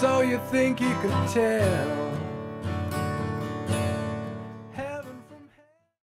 So you think you could tell.